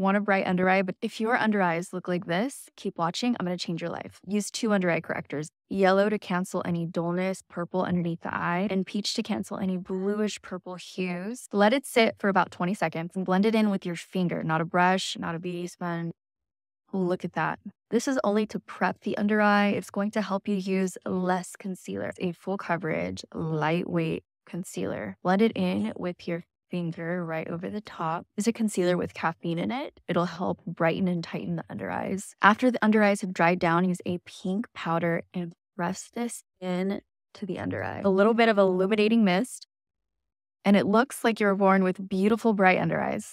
want a bright under eye, but if your mm-hmm. under eyes look like this, keep watching. I'm going to change your life. Use two under eye correctors yellow to cancel any dullness, purple underneath the eye, and peach to cancel any mm-hmm. bluish purple hues. Let it sit for about 20 seconds and blend it in with your finger, not a brush, not a beauty sponge. Look at that. This is only to prep the under eye. It's going to help you use less concealer. it's a full coverage, lightweight concealer. Blend it in with your finger right over the top is a concealer with caffeine in it. It'll help brighten and tighten the under eyes. After the under eyes have dried down, use a pink powder and press this in to the under eye. A little bit of illuminating mist, and it looks like you're born with beautiful bright under eyes.